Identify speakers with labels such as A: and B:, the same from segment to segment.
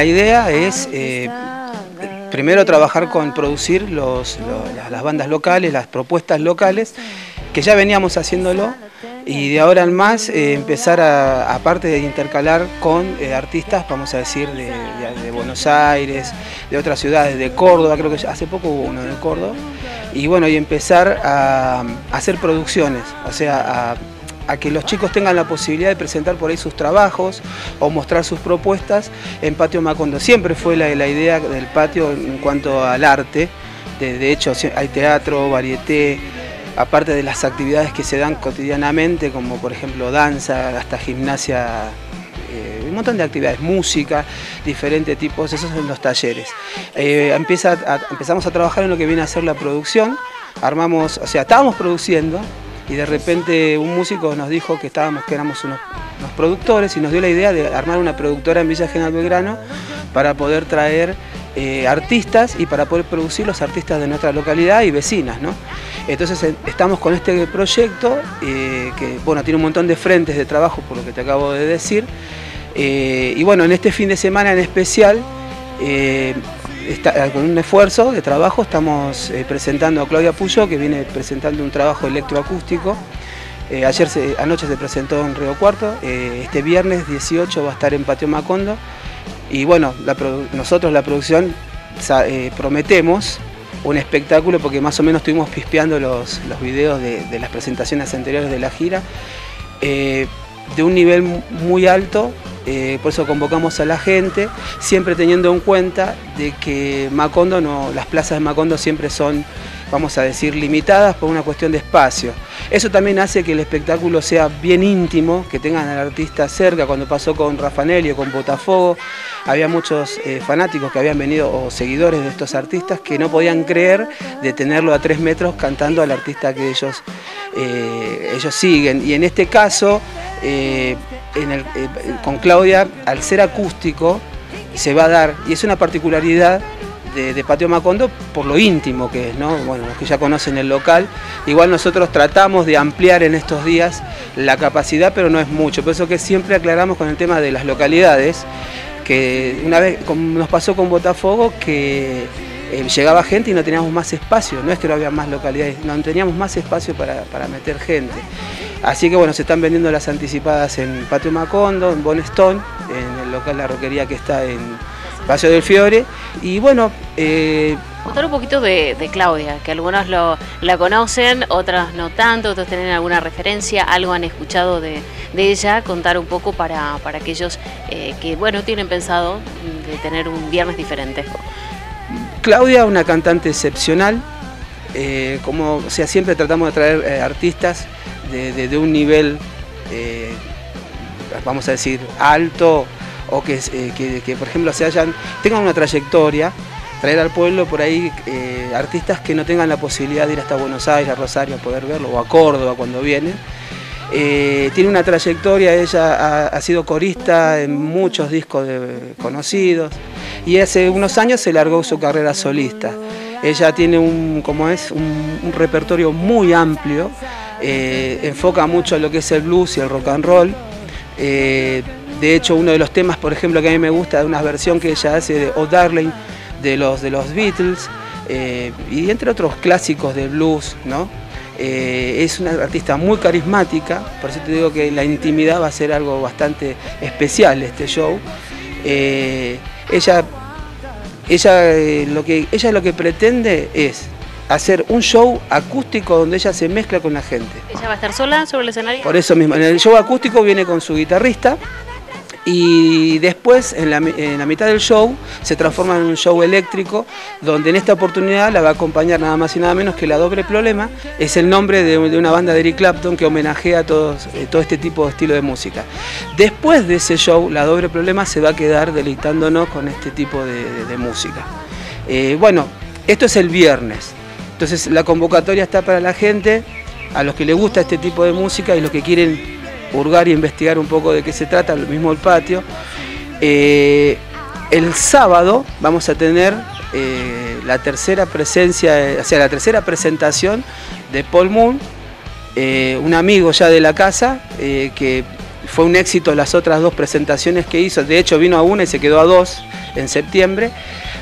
A: la idea es primero trabajar con producir las bandas locales, las propuestas locales, que ya veníamos haciéndolo, y de ahora en más eh, empezar a, aparte de intercalar con eh, artistas, vamos a decir, de, Buenos Aires, de otras ciudades, de Córdoba, creo que hace poco hubo uno de Córdoba, y bueno, y empezar a, hacer producciones, o sea, a, que los chicos tengan la posibilidad de presentar por ahí sus trabajos o mostrar sus propuestas en Patio Macondo. Siempre fue la, idea del patio en cuanto al arte, de, hecho hay teatro, varieté, aparte de las actividades que se dan cotidianamente, como por ejemplo danza, hasta gimnasia, eh, un montón de actividades, música, diferentes tipos, esos son los talleres. Eh, empezamos a trabajar en lo que viene a ser la producción, armamos, o sea, estábamos produciendo y de repente un músico nos dijo que estábamos, que éramos unos, productores y nos dio la idea de armar una productora en Villa General Belgrano para poder traer eh, artistas y para poder producir los artistas de nuestra localidad y vecinas. ¿no? Entonces eh, estamos con este proyecto eh, que bueno, tiene un montón de frentes de trabajo por lo que te acabo de decir. y bueno, en este fin de semana en especial, con un esfuerzo de trabajo, estamos presentando a Claudia Puyo, que viene presentando un trabajo electroacústico. ayer anoche se presentó en Río Cuarto, este viernes 18 va a estar en Patio Macondo y bueno, nosotros la producción eh, prometemos un espectáculo porque más o menos estuvimos pispeando los, los videos de, las presentaciones anteriores de la gira, eh, de un nivel muy alto, eh, por eso convocamos a la gente, siempre teniendo en cuenta de que Macondo no, las plazas de Macondo siempre son vamos a decir, limitadas por una cuestión de espacio. Eso también hace que el espectáculo sea bien íntimo, que tengan al artista cerca. Cuando pasó con Rafanelli o con Botafogo, había muchos eh, fanáticos que habían venido o seguidores de estos artistas que no podían creer de tenerlo a tres metros cantando al artista que ellos, eh, ellos siguen. Y en este caso, eh, con Claudia, al ser acústico, se va a dar, y es una particularidad de, Patio Macondo por lo íntimo que es, ¿no? Bueno, los que ya conocen el local. Igual nosotros tratamos de ampliar en estos días la capacidad, pero no es mucho. Por eso que siempre aclaramos con el tema de las localidades, que una vez nos pasó con Botafogo que eh, llegaba gente y no teníamos más espacio, no es que no había más localidades, no teníamos más espacio para, para meter gente. Así que bueno, se están vendiendo las anticipadas en Patio Macondo, en Bonestón, en el local La Roquería que está en Paseo del Fiore. Y bueno...
B: Eh, Contar un poquito de, Claudia, que algunos la conocen, otras no tanto, otros tienen alguna referencia, algo han escuchado de, ella, contar un poco para, aquellos eh, que, bueno, tienen pensado de tener un viernes diferente.
A: Claudia, una cantante excepcional, eh, como sea, siempre tratamos de traer artistas de, un nivel, vamos a decir, alto, o eh, que, por ejemplo se hayan, tengan una trayectoria, traer al pueblo por ahí eh, artistas que no tengan la posibilidad de ir hasta Buenos Aires, a Rosario a poder verlo, o a Córdoba cuando vienen. Eh, tiene una trayectoria, ella ha, sido corista en muchos discos conocidos y hace unos años se largó su carrera solista. Ella tiene un, como es, un, repertorio muy amplio, enfoca mucho lo que es el blues y el rock and roll. De hecho, uno de los temas, por ejemplo, que a mí me gusta, de una versión que ella hace de Oh Darling, de los, de los Beatles, eh, y entre otros clásicos del blues, ¿no? Eh, es una artista muy carismática, por eso te digo que la intimidad va a ser algo bastante especial este show. Eh, ella, ella, lo que, ella lo que pretende es hacer un show acústico donde ella se mezcla con la gente.
B: ¿Ella va a estar sola sobre el escenario?
A: Por eso mismo, en el show acústico viene con su guitarrista, y después, en la, mitad del show, se transforma en un show eléctrico, donde en esta oportunidad la va a acompañar nada más y nada menos que La Doble Problema. Es el nombre de, una banda de Eric Clapton que homenajea a todos, eh, todo este tipo de estilo de música. Después de ese show, La Doble Problema se va a quedar deleitándonos con este tipo de, música. Eh, bueno, esto es el viernes. Entonces la convocatoria está para la gente, a los que les gusta este tipo de música y los que quieren hurgar y investigar un poco de qué se trata, lo mismo el patio. Eh, el sábado vamos a tener eh, la tercera presencia, o sea, la tercera presentación de Paul Moon, eh, un amigo ya de la casa, que fue un éxito las otras dos presentaciones que hizo. De hecho, vino a una y se quedó a dos en septiembre.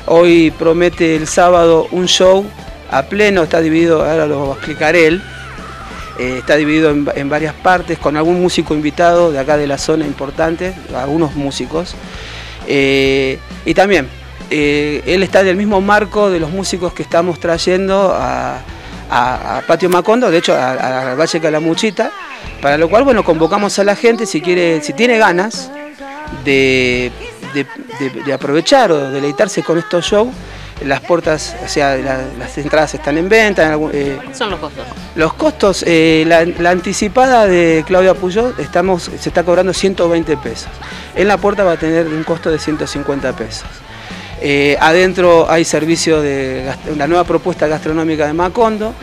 A: Hoy promete el sábado un show a pleno, está dividido, ahora lo va a explicar él, eh, está dividido en, varias partes con algún músico invitado de acá de la zona importante, algunos músicos. Eh, y también, eh, él está en el mismo marco de los músicos que estamos trayendo a, Patio Macondo, de hecho a, Valle Calamuchita, para lo cual bueno, convocamos a la gente si quiere, si tiene ganas de, de aprovechar o deleitarse con estos shows las puertas, o sea, las entradas están en venta.
B: Eh, son los costos?
A: Los costos, eh, la, anticipada de Claudia Puyol estamos, se está cobrando 120 pesos. En la puerta va a tener un costo de 150 pesos. Eh, adentro hay servicio de la nueva propuesta gastronómica de Macondo,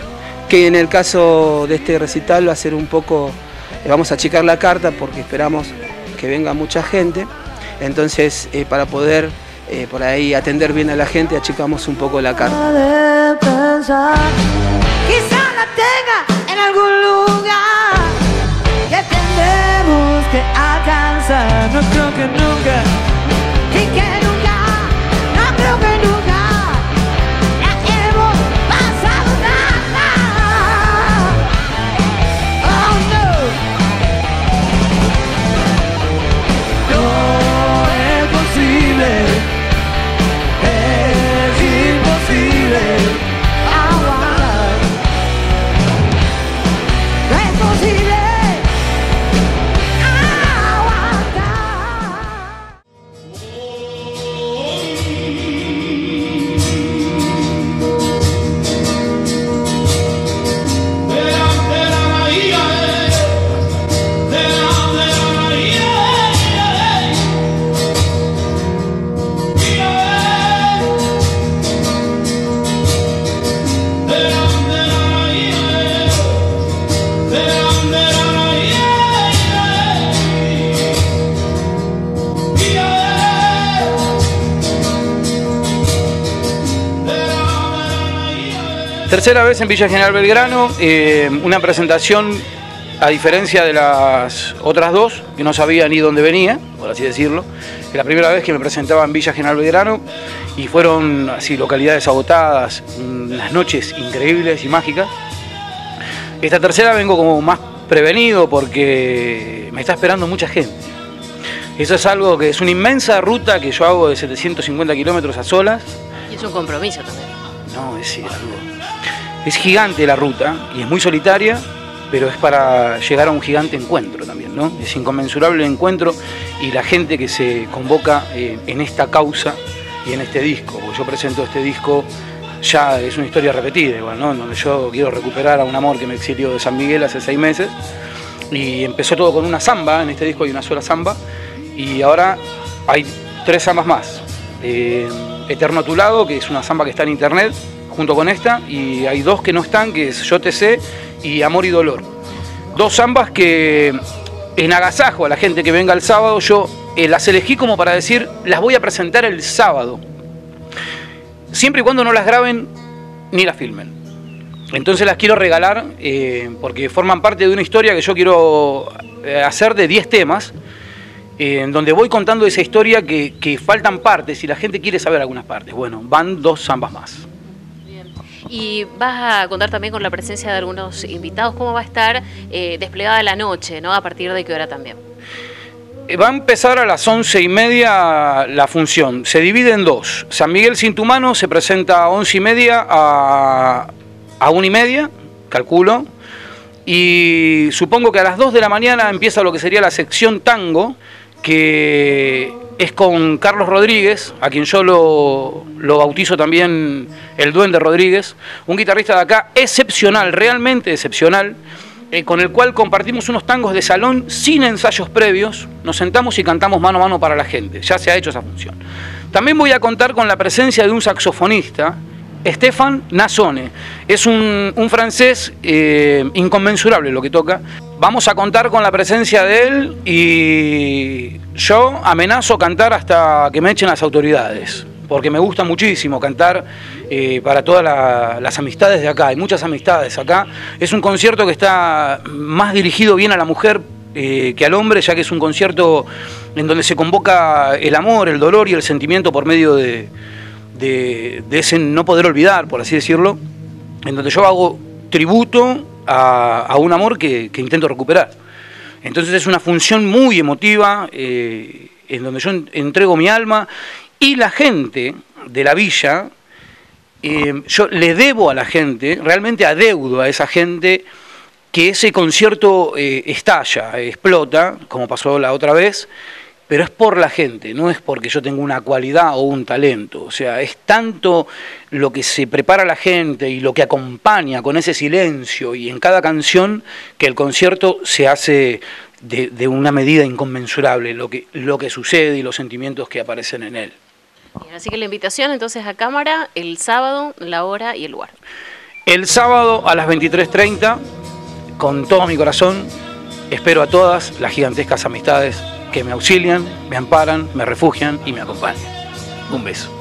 A: que en el caso de este recital va a ser un poco, vamos a achicar la carta porque esperamos que venga mucha gente. Entonces, para poder eh, por ahí atender bien a la gente, achicamos un poco la carta.
C: Quizá la tenga en algún lugar Rifles here.
D: Tercera vez en Villa General Belgrano, eh, una presentación a diferencia de las otras dos, que no sabía ni dónde venía, por así decirlo. Es la primera vez que me presentaba en Villa General Belgrano y fueron así localidades agotadas, unas noches increíbles y mágicas. Esta tercera vengo como más prevenido porque me está esperando mucha gente. Eso es algo que es una inmensa ruta que yo hago de 750 kilómetros a solas.
B: Y es un compromiso también.
D: No, es algo es gigante la ruta y es muy solitaria, pero es para llegar a un gigante encuentro también, ¿no? Es inconmensurable el encuentro y la gente que se convoca eh, en esta causa y en este disco, yo presento este disco ya es una historia repetida ¿no? donde yo quiero recuperar a un amor que me exilió de San Miguel hace seis meses y empezó todo con una samba, en este disco hay una sola samba y ahora hay tres zambas más. Eh, Eterno a tu lado, que es una samba que está en internet, junto con esta, y hay dos que no están, que es Yo te sé y Amor y Dolor. Dos zambas que en agasajo a la gente que venga el sábado, yo eh, las elegí como para decir, las voy a presentar el sábado. Siempre y cuando no las graben ni las filmen. Entonces las quiero regalar eh, porque forman parte de una historia que yo quiero eh, hacer de 10 temas, en donde voy contando esa historia que, que faltan partes y la gente quiere saber algunas partes. Bueno, van dos zambas más.
B: Y vas a contar también con la presencia de algunos invitados, cómo va a estar eh, desplegada la noche, ¿no? A partir de qué hora también.
D: Eh, va a empezar a las once y media la función. Se divide en dos. San Miguel Cintumano se presenta a once y media a, a una y media, calculo. Y supongo que a las dos de la mañana empieza lo que sería la sección tango, que es con Carlos Rodríguez, a quien yo lo, bautizo también el Duende Rodríguez, un guitarrista de acá excepcional, realmente excepcional, eh, con el cual compartimos unos tangos de salón sin ensayos previos, nos sentamos y cantamos mano a mano para la gente, ya se ha hecho esa función. También voy a contar con la presencia de un saxofonista, Stefan Nazone. Es un, francés eh, inconmensurable lo que toca. Vamos a contar con la presencia de él y yo amenazo cantar hasta que me echen las autoridades, porque me gusta muchísimo cantar eh, para todas las amistades de acá. Hay muchas amistades acá. Es un concierto que está más dirigido bien a la mujer eh, que al hombre, ya que es un concierto en donde se convoca el amor, el dolor y el sentimiento por medio de, de, ese no poder olvidar, por así decirlo, en donde yo hago tributo a, un amor que, intento recuperar. Entonces es una función muy emotiva, eh, en donde yo entrego mi alma y la gente de la villa, eh, yo le debo a la gente, realmente adeudo a esa gente que ese concierto eh, estalla, explota, como pasó la otra vez, pero es por la gente, no es porque yo tengo una cualidad o un talento. O sea, es tanto lo que se prepara la gente y lo que acompaña con ese silencio y en cada canción que el concierto se hace de, una medida inconmensurable, lo que, lo que sucede y los sentimientos que aparecen en él.
B: así que la invitación entonces a cámara el sábado, la hora y el lugar.
D: El sábado a las 23.30, con todo mi corazón, espero a todas las gigantescas amistades que me auxilian, me amparan, me refugian y me acompañan. Un beso.